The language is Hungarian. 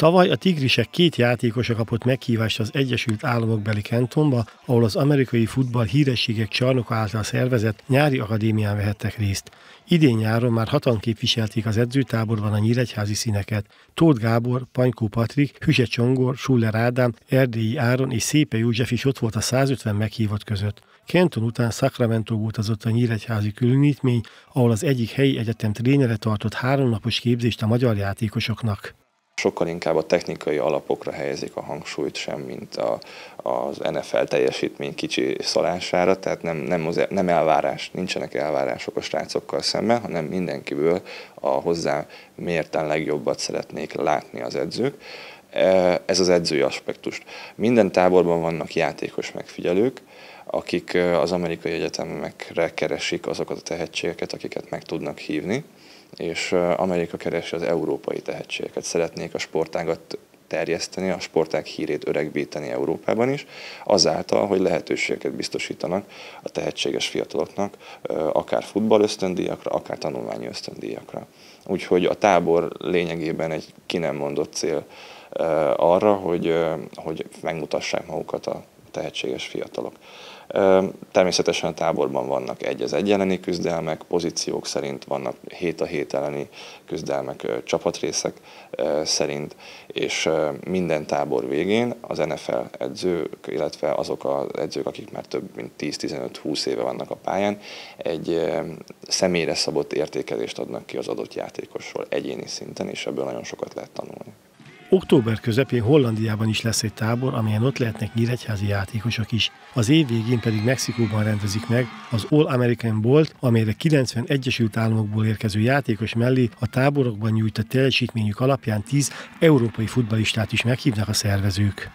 Tavaly a Tigrisek két játékosa kapott meghívást az Egyesült Államok beli Kentonba, ahol az amerikai futball hírességek csarnoka által szervezett nyári akadémián vehettek részt. Idén nyáron már hatan képviselték az edzőtáborban a nyíregyházi színeket. Tóth Gábor, Panykó Patrik, Hüse Csongor, Schuller Ádám, Erdélyi Áron és Szépe József is ott volt a 150 meghívott között. Kenton után Sacramento utazott a nyíregyházi különítmény, ahol az egyik helyi egyetem trénere tartott háromnapos képzést a magyar játékosoknak sokkal inkább a technikai alapokra helyezik a hangsúlyt sem, mint a, az NFL teljesítmény kicsi szalására, tehát nem, nem, nem elvárás, nincsenek elvárások a srácokkal szemben, hanem mindenkiből a hozzá mérten legjobbat szeretnék látni az edzők. Ez az edzői aspektus. Minden táborban vannak játékos megfigyelők, akik az amerikai egyetemekre keresik azokat a tehetségeket, akiket meg tudnak hívni és Amerika keresi az európai tehetségeket. Szeretnék a sportágat terjeszteni, a sporták hírét öregbíteni Európában is, azáltal, hogy lehetőségeket biztosítanak a tehetséges fiataloknak, akár futball ösztöndíjakra, akár tanulmányi ösztöndíjakra. Úgyhogy a tábor lényegében egy ki nem mondott cél arra, hogy, hogy megmutassák magukat a tehetséges fiatalok. Természetesen a táborban vannak egy az egy elleni küzdelmek, pozíciók szerint vannak hét a hét elleni küzdelmek csapatrészek szerint, és minden tábor végén az NFL edzők, illetve azok az edzők, akik már több mint 10-15-20 éve vannak a pályán, egy személyre szabott értékelést adnak ki az adott játékosról egyéni szinten, és ebből nagyon sokat lehet tanulni. Október közepén Hollandiában is lesz egy tábor, amelyen ott lehetnek nyíregyházi játékosok is. Az év végén pedig Mexikóban rendezik meg az All American Bolt, amelyre 90 Egyesült Államokból érkező játékos mellé a táborokban nyújtott teljesítményük alapján 10 európai futbalistát is meghívnak a szervezők.